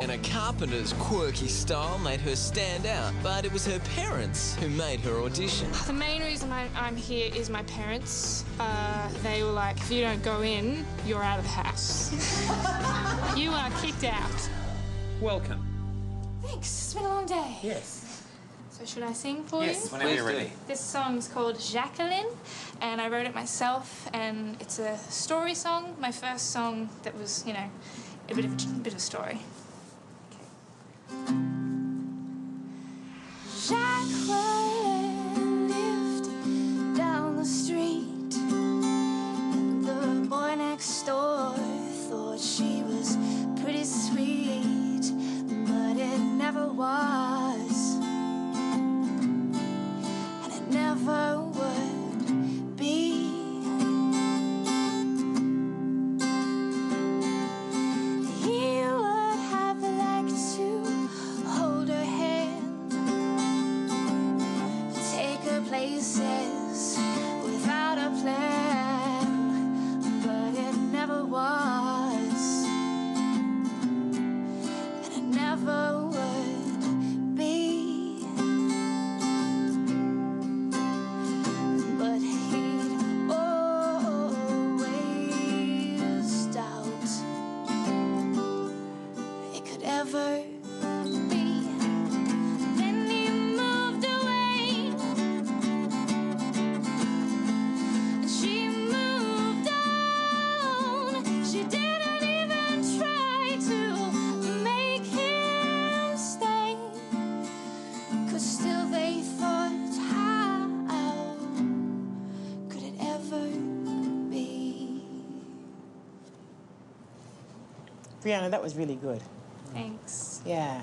Brianna Carpenter's quirky style made her stand out, but it was her parents who made her audition. The main reason I, I'm here is my parents. Uh, they were like, if you don't go in, you're out of the house. you are kicked out. Welcome. Thanks. It's been a long day. Yes. So should I sing for Yes, you? whenever you're Please do. ready. This song's called Jacqueline, and I wrote it myself, and it's a story song. My first song that was, you know, a bit of a bit of a story. Then he moved away. She moved on. She didn't even try to make him stay. 'Cause still they thought, how could it ever be? Brianna, that was really good. Thanks. Yeah,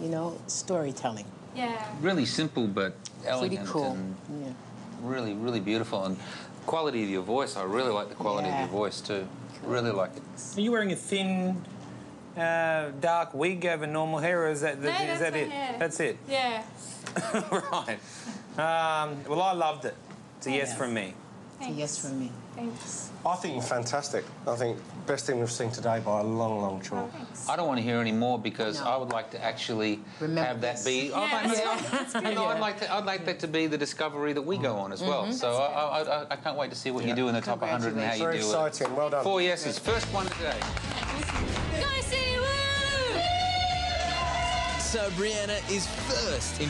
you know, storytelling. Yeah. Really simple but elegant Pretty cool. and Yeah. really, really beautiful. And quality of your voice, I really like the quality Yeah. of your voice too. Really like it. Are you wearing a thin, uh, dark wig over normal hair, or is that, No, is that's that my it? hair. That's it. Yeah. right. Um, well, I loved it. It's a yes Yes. from me. It's a yes from me. Thanks. I think you're fantastic. I think best thing we've seen today by a long, long Oh, chalk. thanks. I don't want to hear any more because No. I would like to actually Remember have that this. be. I'd like, Yeah, yeah, no, I'd like to. I'd like that to be the discovery that we go on as well. Mm-hmm. So I, I, I, I can't wait to see what you do in the top 100 and how you Very do it. exciting. Well done. Four yeses. First one today. Go City Woo! So Brianna is first in